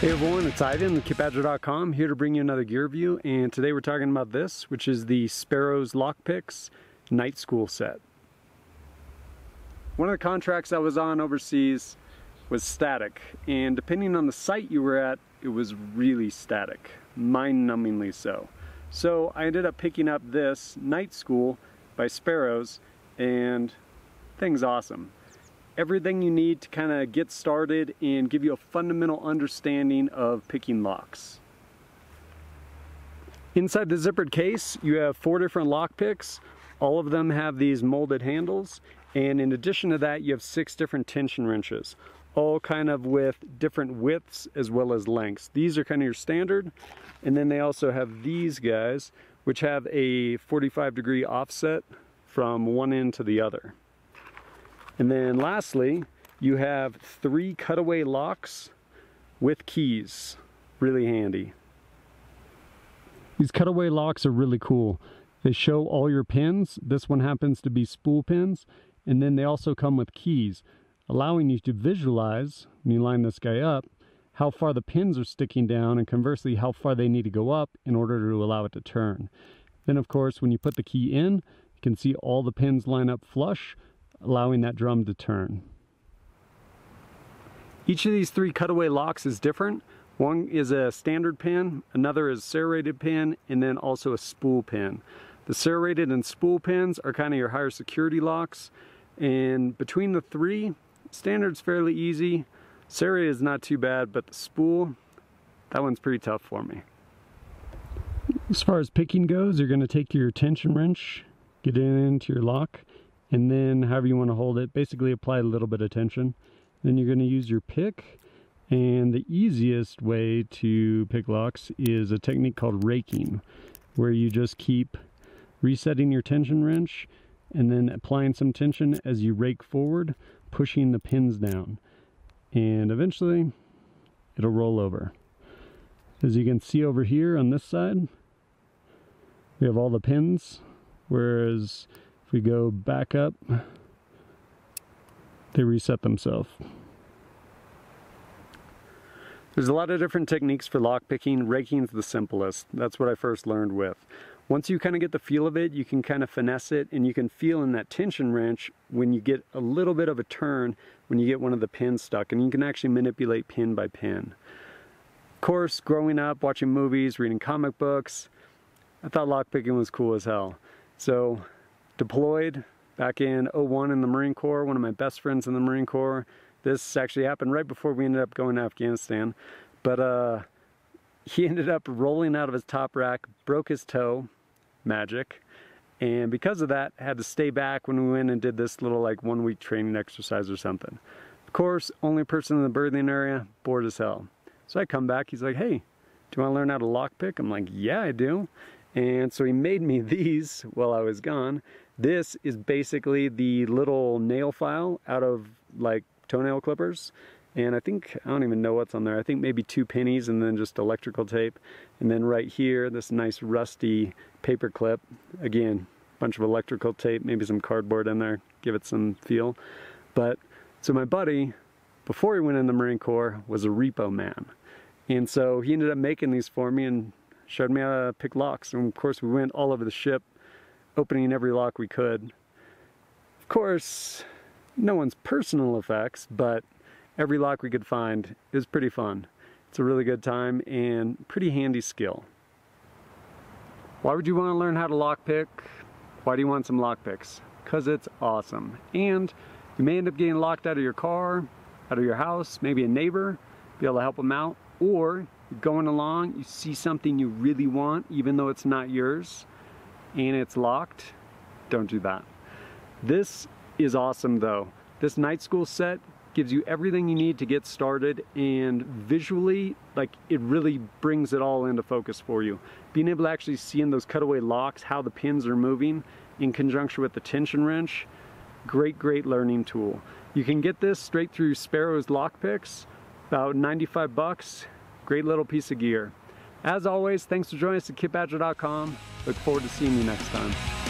Hey everyone, it's Ivan with KitBadger.com here to bring you another gear review and today we're talking about this which is the Sparrows Lockpicks Night School set. One of the contracts I was on overseas was static and depending on the site you were at it was really static, mind-numbingly so. So I ended up picking up this Night School by Sparrows and thing's awesome everything you need to kind of get started and give you a fundamental understanding of picking locks. Inside the zippered case, you have four different lock picks. All of them have these molded handles. And in addition to that, you have six different tension wrenches, all kind of with different widths as well as lengths. These are kind of your standard. And then they also have these guys, which have a 45 degree offset from one end to the other. And then lastly, you have three cutaway locks with keys. Really handy. These cutaway locks are really cool. They show all your pins. This one happens to be spool pins. And then they also come with keys, allowing you to visualize, when you line this guy up, how far the pins are sticking down and conversely how far they need to go up in order to allow it to turn. Then of course when you put the key in, you can see all the pins line up flush allowing that drum to turn. Each of these three cutaway locks is different. One is a standard pin, another is serrated pin, and then also a spool pin. The serrated and spool pins are kind of your higher security locks. And between the three, standard's fairly easy. Serrated is not too bad, but the spool, that one's pretty tough for me. As far as picking goes, you're going to take your tension wrench, get it into your lock, and then however you want to hold it basically apply a little bit of tension. Then you're going to use your pick and the easiest way to pick locks is a technique called raking where you just keep resetting your tension wrench and then applying some tension as you rake forward pushing the pins down. And eventually it'll roll over. As you can see over here on this side we have all the pins whereas if we go back up, they reset themselves. There's a lot of different techniques for lock picking. Raking's the simplest. That's what I first learned with. Once you kind of get the feel of it, you can kind of finesse it and you can feel in that tension wrench when you get a little bit of a turn when you get one of the pins stuck and you can actually manipulate pin by pin. Of course, growing up, watching movies, reading comic books, I thought lock picking was cool as hell. So deployed back in 01 in the Marine Corps, one of my best friends in the Marine Corps. This actually happened right before we ended up going to Afghanistan. But uh, he ended up rolling out of his top rack, broke his toe, magic. And because of that, had to stay back when we went and did this little like one week training exercise or something. Of course, only person in the berthing area, bored as hell. So I come back, he's like, hey, do you want to learn how to lockpick? I'm like, yeah, I do. And so he made me these while I was gone. This is basically the little nail file out of like toenail clippers. And I think, I don't even know what's on there. I think maybe two pennies and then just electrical tape. And then right here, this nice rusty paper clip. Again, bunch of electrical tape, maybe some cardboard in there, give it some feel. But, so my buddy, before he went in the Marine Corps, was a repo man. And so he ended up making these for me and showed me how to pick locks. And of course we went all over the ship, opening every lock we could. Of course, no one's personal effects, but every lock we could find is pretty fun. It's a really good time and pretty handy skill. Why would you want to learn how to lockpick? Why do you want some lockpicks? Because it's awesome. And you may end up getting locked out of your car, out of your house, maybe a neighbor, be able to help them out, or you're going along, you see something you really want, even though it's not yours, and it's locked, don't do that. This is awesome though. This night school set gives you everything you need to get started and visually, like it really brings it all into focus for you. Being able to actually see in those cutaway locks how the pins are moving in conjunction with the tension wrench, great, great learning tool. You can get this straight through Sparrows lockpicks, about 95 bucks. Great little piece of gear. As always, thanks for joining us at kitbadger.com. Look forward to seeing you next time.